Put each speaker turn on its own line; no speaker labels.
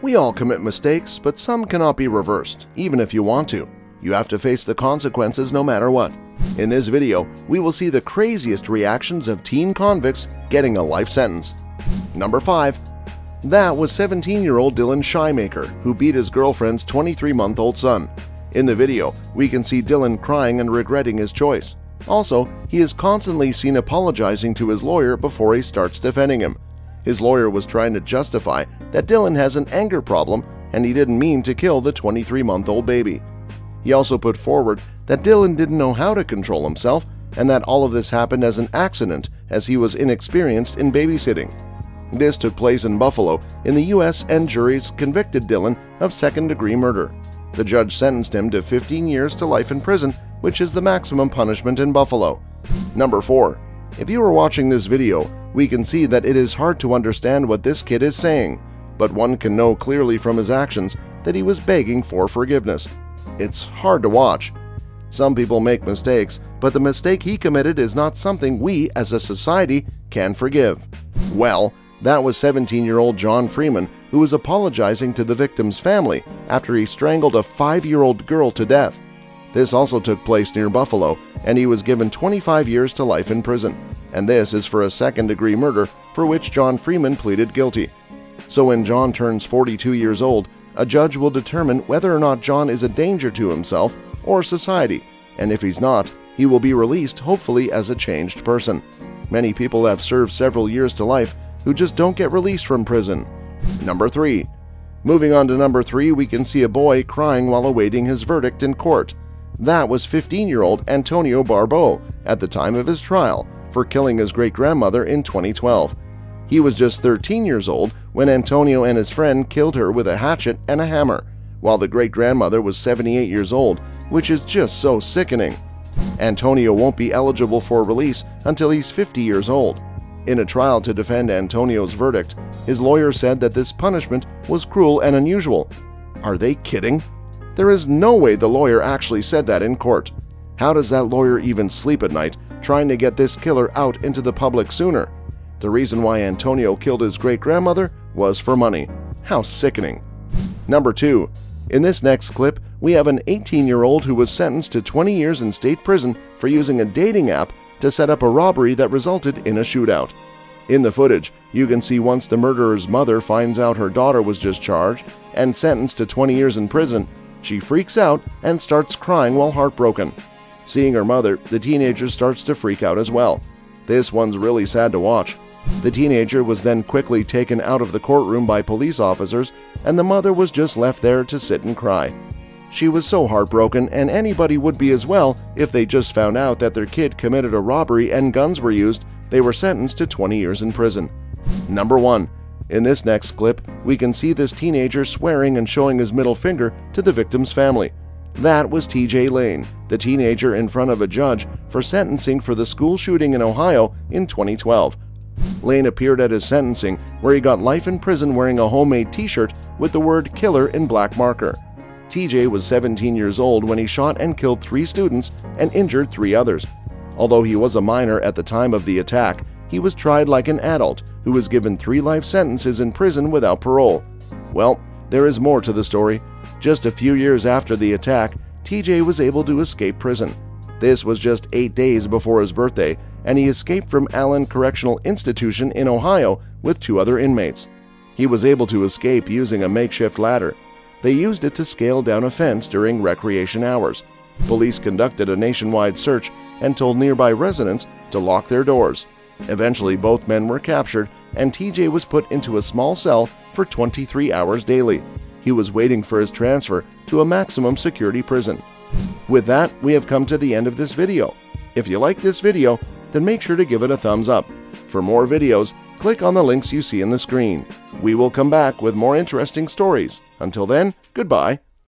We all commit mistakes, but some cannot be reversed, even if you want to. You have to face the consequences no matter what. In this video, we will see the craziest reactions of teen convicts getting a life sentence. Number 5. That was 17-year-old Dylan Schumaker, who beat his girlfriend's 23-month-old son. In the video, we can see Dylan crying and regretting his choice. Also, he is constantly seen apologizing to his lawyer before he starts defending him. His lawyer was trying to justify that Dylan has an anger problem and he didn't mean to kill the 23-month-old baby. He also put forward that Dylan didn't know how to control himself and that all of this happened as an accident as he was inexperienced in babysitting. This took place in Buffalo in the U.S. and juries convicted Dylan of second-degree murder. The judge sentenced him to 15 years to life in prison, which is the maximum punishment in Buffalo. Number 4. If you are watching this video, we can see that it is hard to understand what this kid is saying, but one can know clearly from his actions that he was begging for forgiveness. It's hard to watch. Some people make mistakes, but the mistake he committed is not something we as a society can forgive. Well, that was 17-year-old John Freeman who was apologizing to the victim's family after he strangled a 5-year-old girl to death. This also took place near Buffalo, and he was given 25 years to life in prison. And this is for a second-degree murder for which John Freeman pleaded guilty. So when John turns 42 years old, a judge will determine whether or not John is a danger to himself or society, and if he's not, he will be released hopefully as a changed person. Many people have served several years to life who just don't get released from prison. Number 3. Moving on to number 3, we can see a boy crying while awaiting his verdict in court. That was 15-year-old Antonio Barbeau at the time of his trial for killing his great-grandmother in 2012. He was just 13 years old when Antonio and his friend killed her with a hatchet and a hammer, while the great-grandmother was 78 years old, which is just so sickening. Antonio won't be eligible for release until he's 50 years old. In a trial to defend Antonio's verdict, his lawyer said that this punishment was cruel and unusual. Are they kidding? There is no way the lawyer actually said that in court. How does that lawyer even sleep at night trying to get this killer out into the public sooner? The reason why Antonio killed his great-grandmother was for money. How sickening. Number 2. In this next clip, we have an 18-year-old who was sentenced to 20 years in state prison for using a dating app to set up a robbery that resulted in a shootout. In the footage, you can see once the murderer's mother finds out her daughter was just charged and sentenced to 20 years in prison, she freaks out and starts crying while heartbroken. Seeing her mother, the teenager starts to freak out as well. This one's really sad to watch. The teenager was then quickly taken out of the courtroom by police officers, and the mother was just left there to sit and cry. She was so heartbroken, and anybody would be as well if they just found out that their kid committed a robbery and guns were used. They were sentenced to 20 years in prison. Number 1. In this next clip, we can see this teenager swearing and showing his middle finger to the victim's family. That was TJ Lane, the teenager in front of a judge for sentencing for the school shooting in Ohio in 2012. Lane appeared at his sentencing, where he got life in prison wearing a homemade t shirt with the word killer in black marker. TJ was 17 years old when he shot and killed three students and injured three others. Although he was a minor at the time of the attack, he was tried like an adult who was given three life sentences in prison without parole. Well, there is more to the story. Just a few years after the attack, TJ was able to escape prison. This was just eight days before his birthday, and he escaped from Allen Correctional Institution in Ohio with two other inmates. He was able to escape using a makeshift ladder. They used it to scale down a fence during recreation hours. Police conducted a nationwide search and told nearby residents to lock their doors. Eventually, both men were captured, and TJ was put into a small cell for 23 hours daily. He was waiting for his transfer to a maximum security prison. With that, we have come to the end of this video. If you like this video, then make sure to give it a thumbs up. For more videos, click on the links you see in the screen. We will come back with more interesting stories. Until then, goodbye